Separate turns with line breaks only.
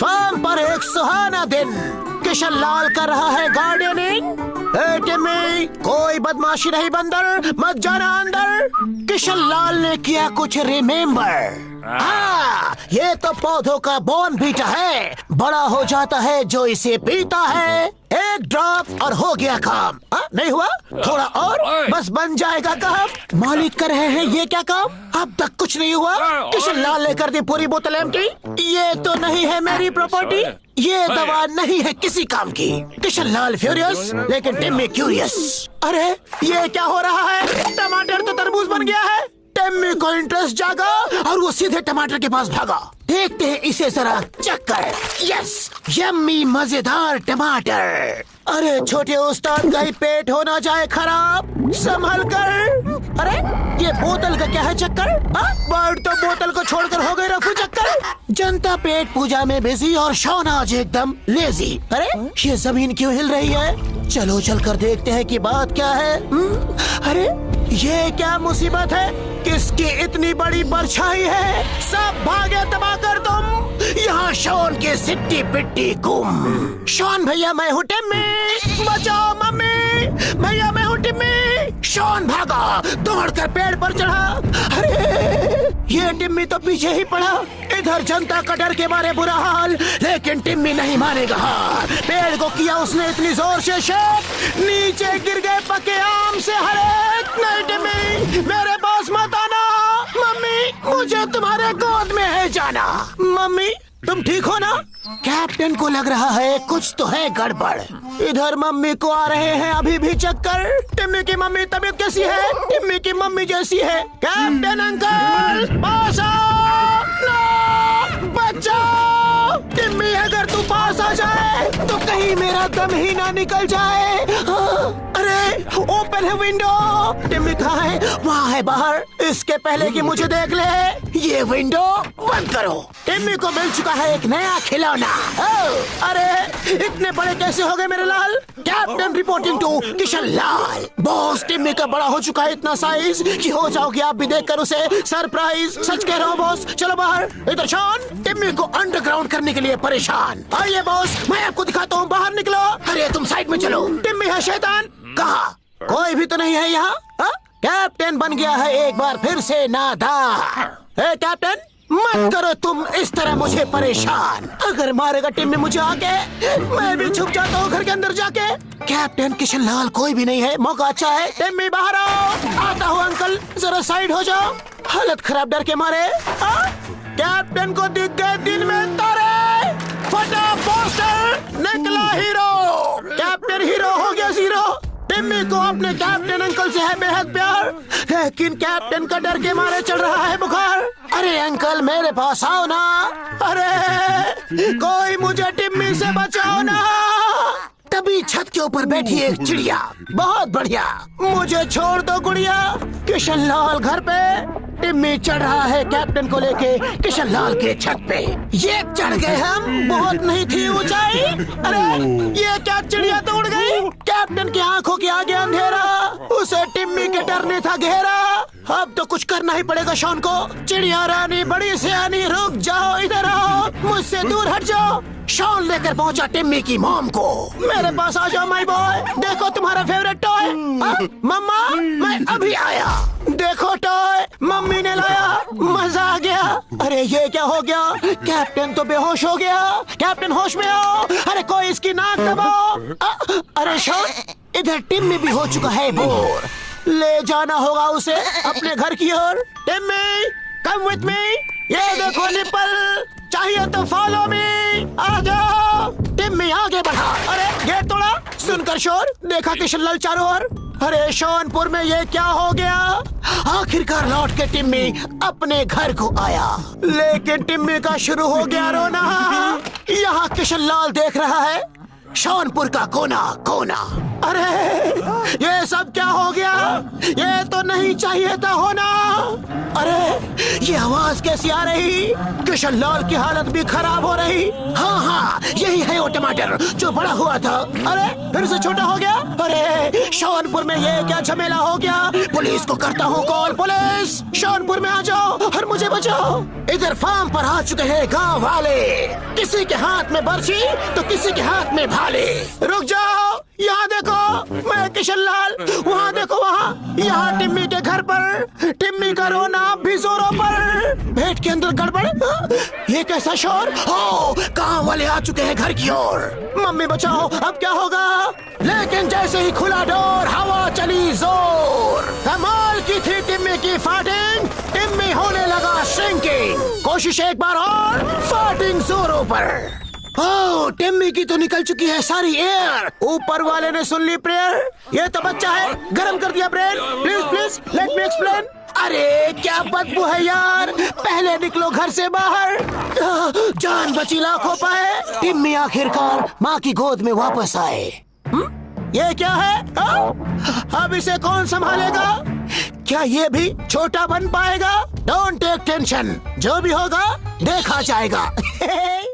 Farm पर एक सुहाना दिन। किशन लाल कर रहा है गार्डनिंग। कोई बदमाशी नहीं बंदर, मत जाना अंदर। किशन लाल ने किया कुछ रिमेम्बर हाँ। ये तो पौधों का बोन बीटा है। बड़ा हो जाता है जो इसे पीता है। एक ड्रॉप और हो गया काम। हाँ, नहीं हुआ? थोड़ा और? बस बन जाएगा काम। मालिक कर रहे हैं ये क्या काम? अब तक कुछ नहीं हुआ। किशन लाल लेकर दी पूरी बोतल एम की? ये तो नहीं है मेरी प्रॉपर्टी ये दवा नहीं है किसी काम की। किशन लाल फ्यूरियस लेकिन टिम्मी क्यूरियस अरे ये क्या हो रहा है? टमाटर तो तरबूज बन गया है। टिम्मी को इंटरेस्ट जागा और वो सीधे टमाटर के पास भागा। देखते हैं इसे जरा चक्कर यस, यम्मी, मज़ेदार टमाटर। अरे, छोटे उस्ताद का ही पेट होना जाए खराब। संभल कर। अरे, ये बोतल का क्या है चक्कर? हाँ? बर्ड तो बोतल को छोड़कर हो गए रफू चक्कर। जनता पेट पूजा में बिज़ी और शौन आज एकदम लेजी अरे, ये ज़मीन क्यों हिल रही है? चलो, चल कर देखते हैं कि बात क्या है। हम्म? अरे ये क्या मुसीबत है? किसकी इतनी बड़ी परछाई है? सब भागे तबाह कर तुम। यहाँ शोन की सिट्टी पिट्टी कुम शोन भैया, मैं हूँ टिम्मी। बचाओ मम्मी। भैया, मैं हूँ टिम्मी। शोन भागा। दौड़ कर पेड़ पर चढ़ा। अरे! ये टिम्मी तो पीछे ही पड़ा। इधर जनता का डर के मारे बुरा हाल, लेकिन टिम्मी नहीं मानेगा पेड़ को किया उसने इतनी ज़ोर से शेक। नीचे गिर गए पके आम से हरे। नहीं टिम्मी, मेरे पास मत आना। मम्मी, मुझे तुम्हारे गोद में है जाना। मम्मी, तुम ठीक हो ना? कैप्टन को लग रहा है कुछ तो है गड़बड़। इधर मम्मी को आ रहे हैं अभी भी चक्कर। टिम्मी की मम्मी तबीयत कैसी है? टिम्मी की मम्मी जैसी है। कैप्टन अंकल बचाओ टिम्मी, अगर तू पास आ जाए तो कहीं मेरा दम ही ना निकल जाए। अरे ओपन है विंडो टिम्मी कहाँ है? वहाँ है बाहर। इसके पहले कि मुझे देख ले। ये विंडो बंद करो। टिम्मी को मिल चुका है एक नया खिलौना। अरे इतने बड़े कैसे हो गए मेरे लाल? Captain reporting to Kishan Lal boss Timmy का बड़ा हो चुका है इतना साइज़ कि हो जाओगे आप भी देख कर उसे। सरप्राइज़ सच कह रहा हूँ बॉस चलो बाहर। इधर शॉन टिम्मी को अंडरग्राउंड करने के लिए परेशान। आइए बॉस मैं आपको दिखाता हूँ बाहर निकलो। अरे तुम साइड में चलो। टिम्मी है शैतान। कहा? कोई भी तो नहीं है यहाँ हाँ? कैप्टन बन गया है एक बार फिर से नादार। ए कैप्टन मत करो तुम इस तरह मुझे परेशान। अगर मारेगा टीम में मुझे आके मैं भी छुप जाता हूँ घर के अंदर जाके। कैप्टन किशन लाल कोई भी नहीं है मौका अच्छा है टीम में बाहर आओ। आता हूँ अंकल जरा साइड हो जाओ। हालत खराब डर के मारे। कैप्टन को दिख गए दिन में तारे। फटा पोस्टर निकला हीरो कैप्टन हीरो हो गया ज़ीरो टिम्मी को अपने कैप्टन अंकल से है बेहद प्यार। लेकिन कैप्टन का डर के मारे चल रहा है बुखार अरे अंकल, मेरे पास आओ ना। अरे, कोई मुझे टिम्मी से बचाओ ना। तभी छत के ऊपर बैठी एक चिड़िया। बहुत बढ़िया। मुझे छोड़ दो गुड़िया। किशन लाल घर पे। टिम्मी चढ़ रहा है कैप्टन को लेके किशन लाल के छत पे। ये चढ़ गए हम। बहुत नहीं थी ऊंचाई। अरे, ये क्या चिड़िया तो उड़ गई? कैप्टन की आँखों के आगे अंधेरा। उसे टिम्मी के डर ने था घेरा अब तो कुछ करना ही पड़ेगा शॉन को। चिड़िया रानी बड़ी सियानी रुक जाओ इधर आओ। मुझसे दूर हट जाओ। शॉन लेकर पहुँचा टिम्मी की मॉम को। मेरे पास आ जाओ माई बॉय देखो तुम्हारा फेवरेट टॉय मम्मा मैं अभी आया। देखो टॉय मम्मी ने लाया। मज़ा आ गया। अरे ये क्या हो गया? कैप्टन तो बेहोश हो गया। कैप्टन होश में आओ। अरे कोई इसकी नाक दबाओ। अरे शॉन इधर टिम्मी भी हो चुका है बोर। ले जाना होगा उसे अपने घर की ओर। टिम्मी कम विथ मी ये देखो निपल चाहिए तो फॉलो मी आ जाओ। टिम्मी आगे बढ़ा। अरे गेट तोड़ा। सुनकर शोर। देखा किशन लाल चारों ओर। अरे शोनपुर में ये क्या हो गया? आखिरकार लौट के टिम्मी अपने घर को आया। लेकिन टिम्मी का शुरू हो गया रोना। यहाँ किशन लाल देख रहा है। शोनपुर का कोना कोना अरे, ये सब क्या हो गया? ये तो नहीं चाहिए था होना। अरे, ये आवाज़ कैसी आ रही? किशन लाल की हालत भी खराब हो रही। हाँ हाँ यही है वो टमाटर जो बड़ा हुआ था। अरे, फिर से छोटा हो गया? अरे शौनपुर में ये क्या झमेला हो गया? पुलिस को करता हूँ कॉल, पुलिस! शौनपुर में आ जाओ और मुझे बचाओ। इधर फार्म पर आ चुके हैं गाँव वाले। किसी के हाथ में बर्छी तो किसी के हाथ में भाले। रुक जाओ! किशन लाल, वहाँ देखो वहाँ, यहाँ टिम्मी के घर पर, टिम्मी का रोना भी जोरों पर। भेंट के अंदर गड़बड़ हाँ? ये कैसा शोर? हो कहाँ वाले आ चुके हैं घर की ओर। मम्मी बचाओ, अब क्या होगा? लेकिन जैसे ही खुला डोर, हवा चली ज़ोर। कमाल की थी टिम्मी की फाटिंग, टिम्मी होने लगा श्रिंकिंग कोशिश एक बार और, फाटिंग जोरों पर। टिम्मी की तो निकल चुकी है सारी एयर। ऊपर वाले ने सुन ली प्रेयर। ये तो बच्चा है। गरम कर दिया brain please please let me explain अरे क्या बदबू है यार। पहले निकलो घर से बाहर। जान बची लाखों पाए। टिम्मी आखिरकार माँ की गोद में वापस आए? ये क्या है? हाँ? अब इसे कौन संभालेगा? क्या ये भी छोटा बन पाएगा? डोंट टेक टेंशन जो भी होगा देखा जाएगा।